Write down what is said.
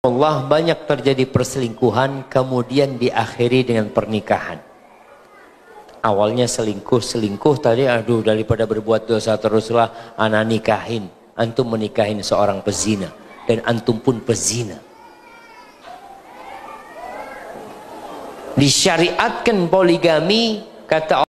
Allah banyak terjadi perselingkuhan kemudian diakhiri dengan pernikahan. Awalnya selingkuh-selingkuh tadi aduh daripada berbuat dosa teruslah anak nikahin. Antum menikahin seorang pezina dan antum pun pezina. Disyariatkan poligami kata